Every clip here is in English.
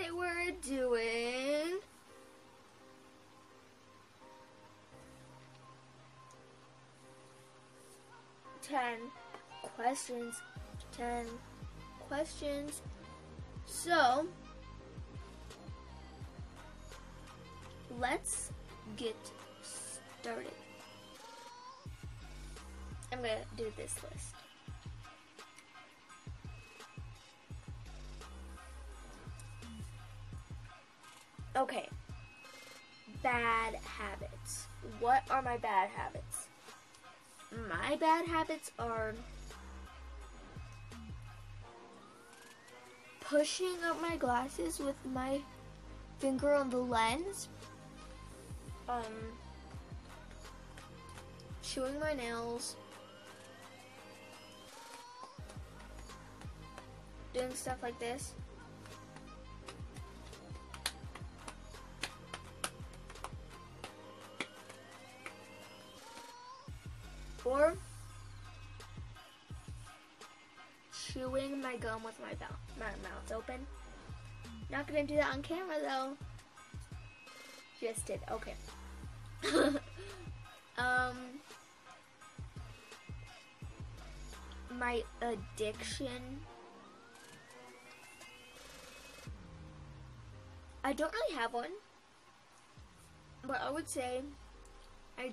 they were doing. Ten questions. Ten questions. So let's get started. I'm gonna do this list. Okay. Bad habits. What are my bad habits? My bad habits are pushing up my glasses with my finger on the lens. Um chewing my nails. Doing stuff like this. Or chewing my gum with my mouth, my mouth open. Not gonna do that on camera though. Just did. Okay. um, my addiction. I don't really have one, but I would say I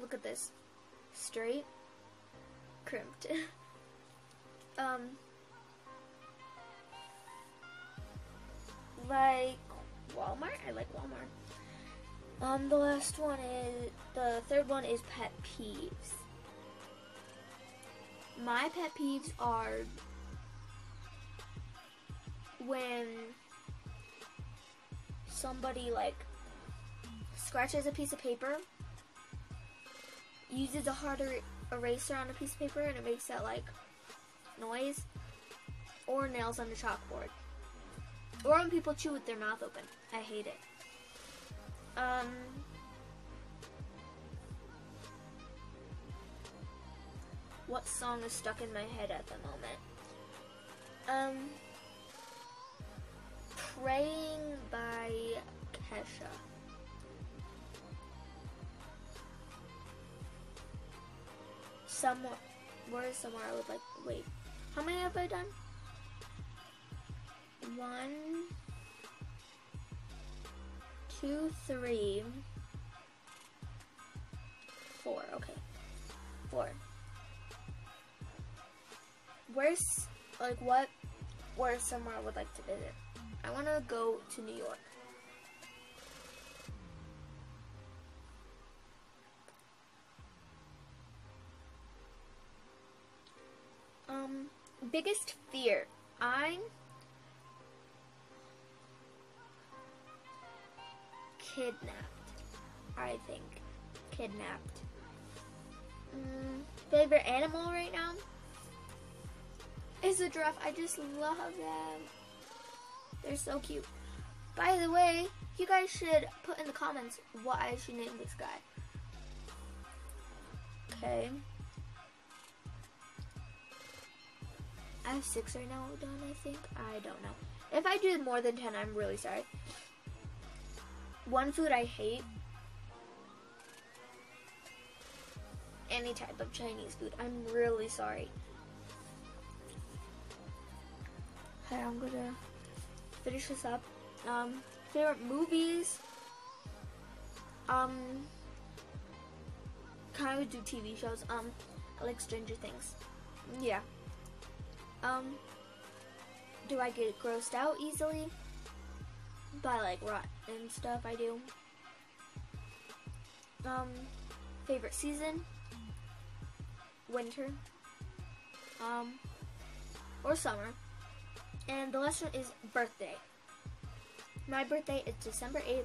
look at this straight, crimped. um, like Walmart. I like Walmart. Um, the last one is the third one is pet peeves. My pet peeves are when somebody like scratches a piece of paper uses a harder eraser on a piece of paper and it makes that like noise or nails on the chalkboard. Or when people chew with their mouth open. I hate it. Um what song is stuck in my head at the moment? Um praying by kesha somewhere where somewhere I would like wait. How many have I done? One two, three, four, okay. Four. Where's like what where's somewhere I would like to visit? I wanna go to New York. Um, biggest fear. I'm kidnapped. I think kidnapped. Mm, favorite animal right now is a giraffe. I just love them. They're so cute. By the way, you guys should put in the comments what I should name this guy. Okay. Have six right now done, I think. I don't know. If I do more than ten, I'm really sorry. One food I hate. Any type of Chinese food. I'm really sorry. Okay, I'm gonna finish this up. Um, favorite movies. Um, kind of do TV shows. Um, I like Stranger Things. Yeah. Um, do I get grossed out easily? By like rot and stuff I do. Um, favorite season? Winter. Um, or summer. And the last one is birthday. My birthday is December 8th.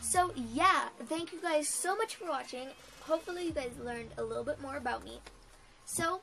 So yeah, thank you guys so much for watching. Hopefully you guys learned a little bit more about me. So